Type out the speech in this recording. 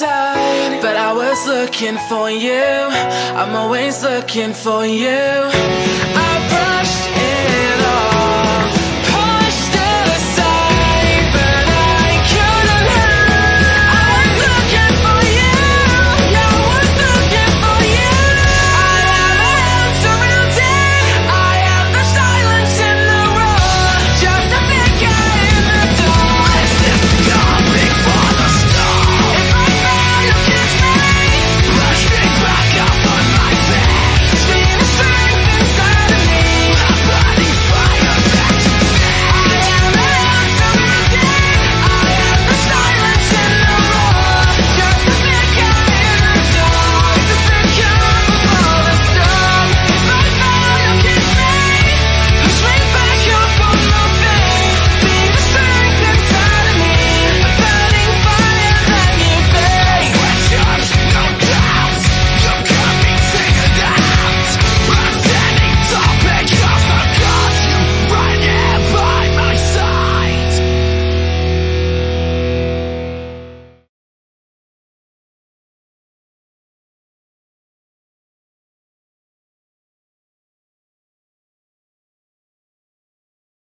but I was looking for you. I'm always looking for you. I